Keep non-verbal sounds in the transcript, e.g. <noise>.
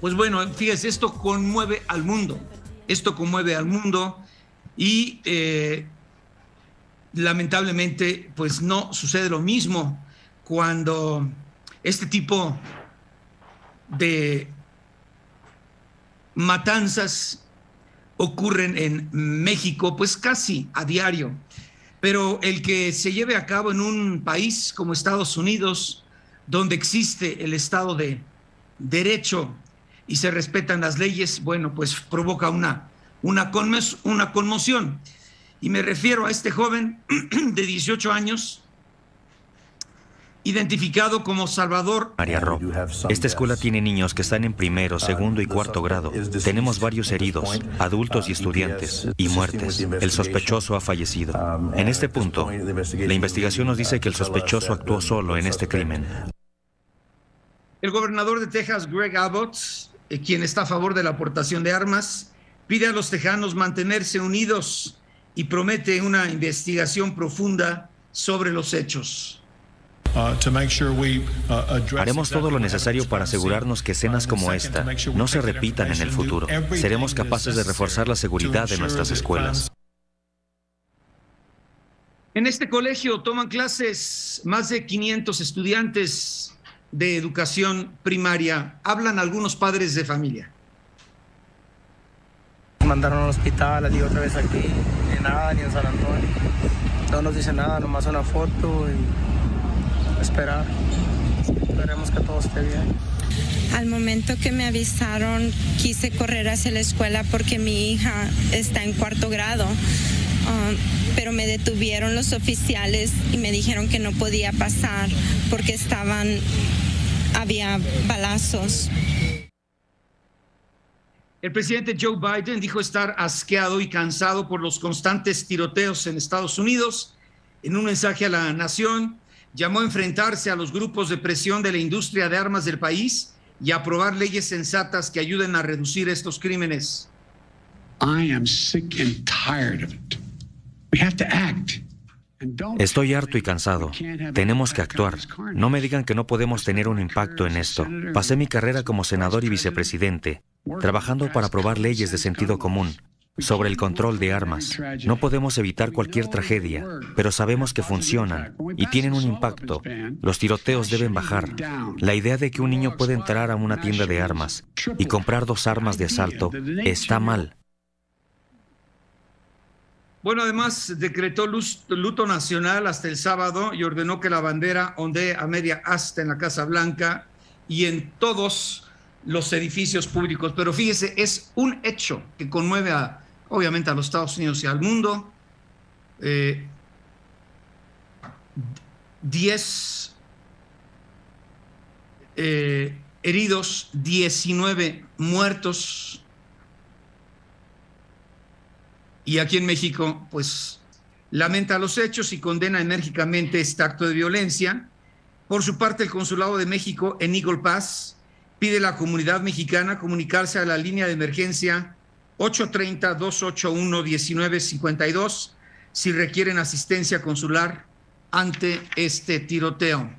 Pues bueno, fíjese, esto conmueve al mundo, esto conmueve al mundo y eh, lamentablemente pues no sucede lo mismo cuando este tipo de matanzas ocurren en México pues casi a diario. Pero el que se lleve a cabo en un país como Estados Unidos, donde existe el Estado de Derecho y se respetan las leyes, bueno, pues provoca una, una, una conmoción. Y me refiero a este joven <clears throat> de 18 años, identificado como Salvador. María Ro, esta escuela tiene niños que están en primero, segundo y cuarto grado. Tenemos varios heridos, adultos y estudiantes, y muertes. El sospechoso ha fallecido. En este punto, la investigación nos dice que el sospechoso actuó solo en este crimen. El gobernador de Texas, Greg Abbott, eh, quien está a favor de la aportación de armas, pide a los tejanos mantenerse unidos y promete una investigación profunda sobre los hechos. Uh, uh, Haremos todo lo necesario para asegurarnos que escenas como esta no se repitan en el futuro. Seremos capaces de reforzar la seguridad de nuestras escuelas. En este colegio toman clases más de 500 estudiantes de educación primaria. Hablan algunos padres de familia. Mandaron al hospital, y otra vez aquí, ni nada, ni en San Antonio. No nos dice nada, nomás una foto y esperar. Esperemos que todo esté bien. Al momento que me avisaron, quise correr hacia la escuela porque mi hija está en cuarto grado. Um, pero me detuvieron los oficiales y me dijeron que no podía pasar porque estaban, había balazos. El presidente Joe Biden dijo estar asqueado y cansado por los constantes tiroteos en Estados Unidos. En un mensaje a la nación, llamó a enfrentarse a los grupos de presión de la industria de armas del país y a aprobar leyes sensatas que ayuden a reducir estos crímenes. Estoy harto y cansado. Tenemos que actuar. No me digan que no podemos tener un impacto en esto. Pasé mi carrera como senador y vicepresidente, trabajando para aprobar leyes de sentido común, sobre el control de armas. No podemos evitar cualquier tragedia, pero sabemos que funcionan y tienen un impacto. Los tiroteos deben bajar. La idea de que un niño puede entrar a una tienda de armas y comprar dos armas de asalto está mal. Bueno, además decretó luto nacional hasta el sábado y ordenó que la bandera ondee a media asta en la Casa Blanca y en todos los edificios públicos. Pero fíjese, es un hecho que conmueve a, obviamente a los Estados Unidos y al mundo. Eh, 10 eh, heridos, 19 muertos. Y aquí en México, pues lamenta los hechos y condena enérgicamente este acto de violencia. Por su parte, el Consulado de México en Eagle Pass pide a la comunidad mexicana comunicarse a la línea de emergencia 830-281-1952 si requieren asistencia consular ante este tiroteo.